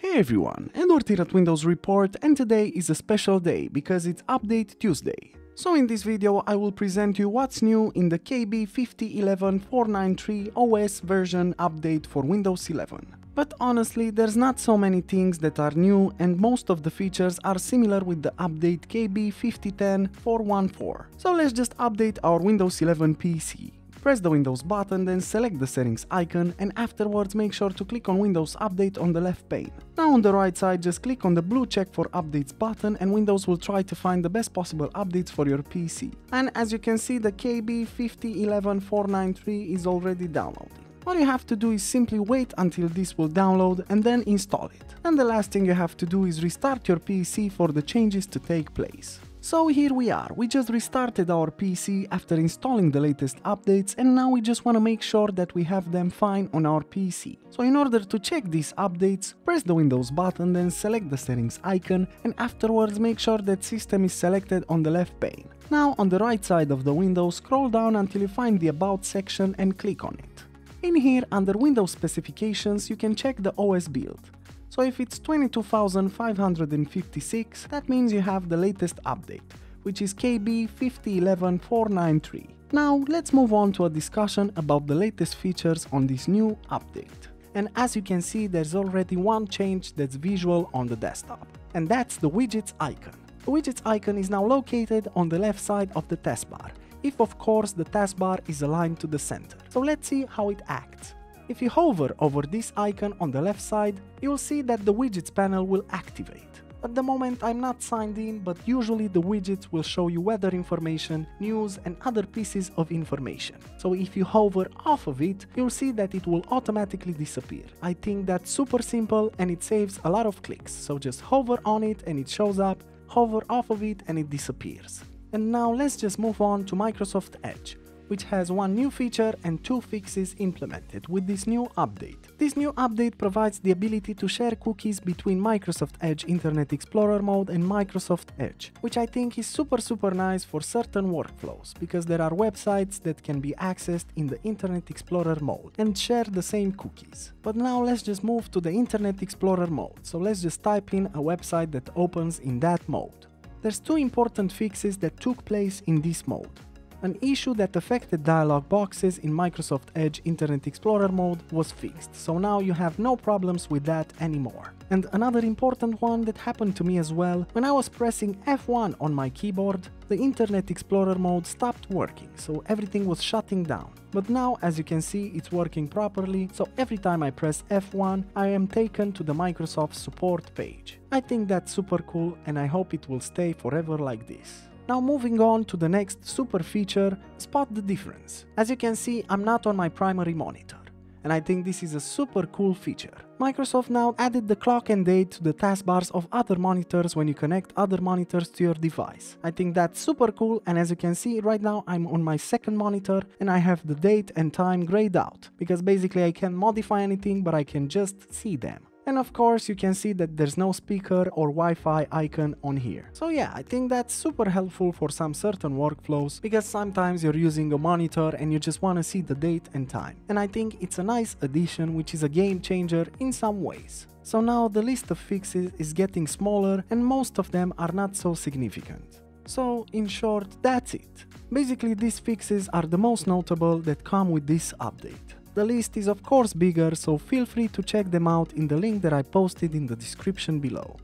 Hey everyone, Edward Windows Report and today is a special day because it's Update Tuesday. So in this video I will present you what's new in the KB 5011493 OS version update for Windows 11. But honestly, there's not so many things that are new and most of the features are similar with the update KB 5010414. So let's just update our Windows 11 PC. Press the Windows button, then select the settings icon and afterwards make sure to click on Windows Update on the left pane. Now on the right side just click on the blue check for updates button and Windows will try to find the best possible updates for your PC. And as you can see the KB 5011493 is already downloading. All you have to do is simply wait until this will download and then install it. And the last thing you have to do is restart your PC for the changes to take place. So here we are, we just restarted our PC after installing the latest updates and now we just want to make sure that we have them fine on our PC. So in order to check these updates, press the Windows button then select the settings icon and afterwards make sure that system is selected on the left pane. Now on the right side of the window scroll down until you find the about section and click on it. In here under Windows specifications you can check the OS build. So if it's 22,556, that means you have the latest update, which is KB 5011493. Now let's move on to a discussion about the latest features on this new update. And as you can see, there's already one change that's visual on the desktop, and that's the widgets icon. The widgets icon is now located on the left side of the taskbar, if of course the taskbar is aligned to the center. So let's see how it acts. If you hover over this icon on the left side, you'll see that the widgets panel will activate. At the moment I'm not signed in, but usually the widgets will show you weather information, news and other pieces of information. So if you hover off of it, you'll see that it will automatically disappear. I think that's super simple and it saves a lot of clicks. So just hover on it and it shows up, hover off of it and it disappears. And now let's just move on to Microsoft Edge which has one new feature and two fixes implemented with this new update. This new update provides the ability to share cookies between Microsoft Edge Internet Explorer mode and Microsoft Edge, which I think is super super nice for certain workflows, because there are websites that can be accessed in the Internet Explorer mode and share the same cookies. But now let's just move to the Internet Explorer mode, so let's just type in a website that opens in that mode. There's two important fixes that took place in this mode an issue that affected dialog boxes in Microsoft Edge Internet Explorer mode was fixed, so now you have no problems with that anymore. And another important one that happened to me as well, when I was pressing F1 on my keyboard, the Internet Explorer mode stopped working, so everything was shutting down. But now, as you can see, it's working properly, so every time I press F1, I am taken to the Microsoft support page. I think that's super cool and I hope it will stay forever like this. Now moving on to the next super feature, spot the difference. As you can see, I'm not on my primary monitor, and I think this is a super cool feature. Microsoft now added the clock and date to the taskbars of other monitors when you connect other monitors to your device. I think that's super cool and as you can see right now I'm on my second monitor and I have the date and time grayed out because basically I can't modify anything but I can just see them. And of course you can see that there's no speaker or Wi-Fi icon on here. So yeah, I think that's super helpful for some certain workflows because sometimes you're using a monitor and you just want to see the date and time. And I think it's a nice addition which is a game changer in some ways. So now the list of fixes is getting smaller and most of them are not so significant. So in short, that's it. Basically these fixes are the most notable that come with this update. The list is of course bigger, so feel free to check them out in the link that I posted in the description below.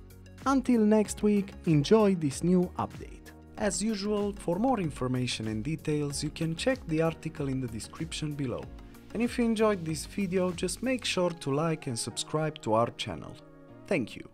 Until next week, enjoy this new update. As usual, for more information and details, you can check the article in the description below. And if you enjoyed this video, just make sure to like and subscribe to our channel. Thank you.